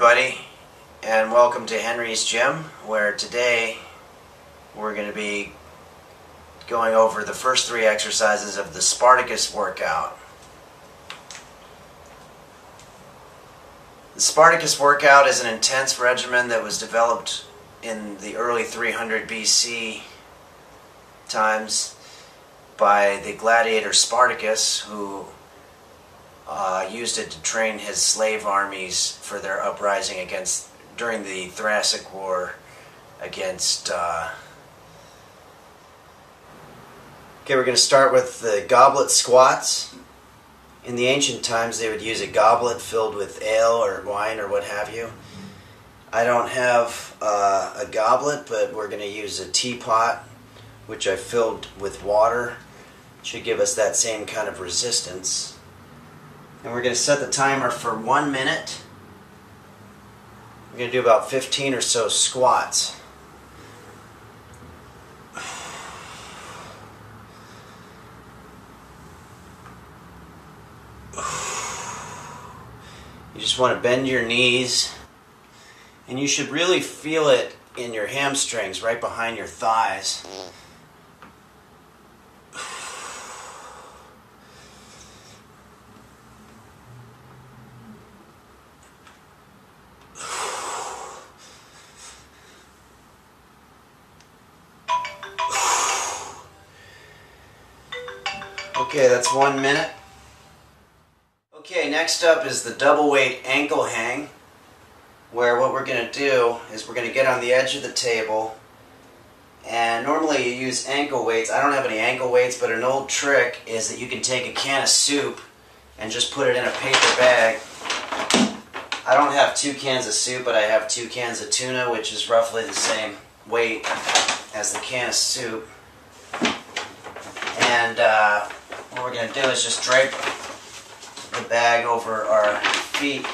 everybody, and welcome to Henry's Gym, where today we're going to be going over the first three exercises of the Spartacus workout. The Spartacus workout is an intense regimen that was developed in the early 300 BC times by the gladiator Spartacus, who uh, used it to train his slave armies for their uprising against during the Thracic War against. Uh... Okay, we're going to start with the goblet squats. In the ancient times, they would use a goblet filled with ale or wine or what have you. I don't have uh, a goblet, but we're going to use a teapot, which I filled with water. Should give us that same kind of resistance. And we're going to set the timer for one minute. We're going to do about 15 or so squats. You just want to bend your knees. And you should really feel it in your hamstrings, right behind your thighs. Okay, that's one minute. Okay, next up is the double weight ankle hang, where what we're going to do is we're going to get on the edge of the table, and normally you use ankle weights. I don't have any ankle weights, but an old trick is that you can take a can of soup and just put it in a paper bag. I don't have two cans of soup, but I have two cans of tuna, which is roughly the same weight as the can of soup. And uh, what we're going to do is just drape the bag over our feet.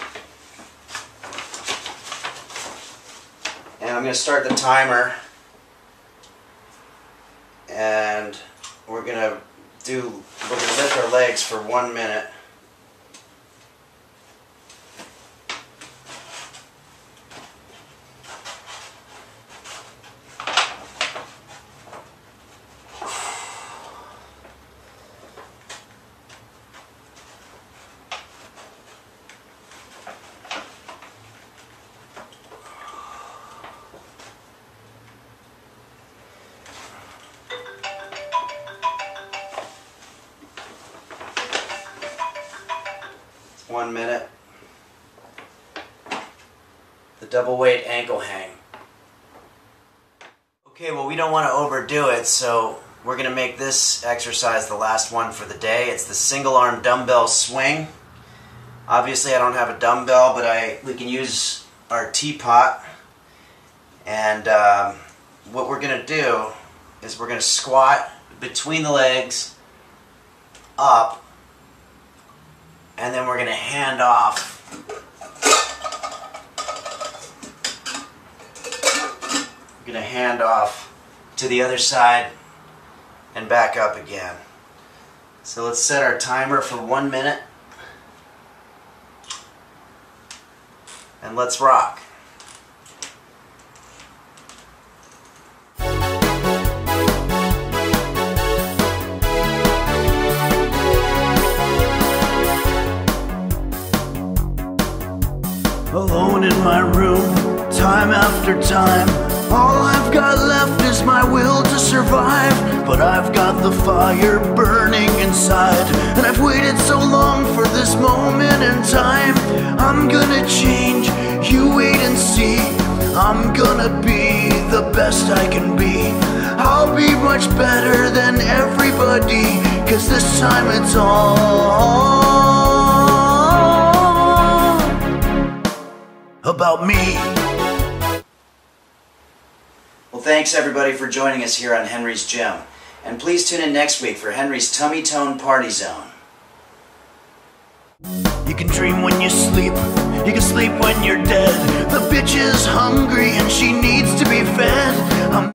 And I'm going to start the timer. And we're going to do, we're going to lift our legs for one minute. One minute. The double weight ankle hang. Okay, well we don't want to overdo it, so we're going to make this exercise the last one for the day. It's the single arm dumbbell swing. Obviously I don't have a dumbbell, but I we can use our teapot. And um, what we're going to do is we're going to squat between the legs up and then we're going to hand off. We're going to hand off to the other side and back up again. So let's set our timer for one minute. And let's rock. Alone in my room, time after time. All I've got left is my will to survive. But I've got the fire burning inside. And I've waited so long for this moment in time. I'm gonna change, you wait and see. I'm gonna be the best I can be. I'll be much better than everybody. Cause this time it's all. About me. Well, thanks everybody for joining us here on Henry's Gym. And please tune in next week for Henry's Tummy Tone Party Zone. You can dream when you sleep, you can sleep when you're dead. The bitch is hungry and she needs to be fed.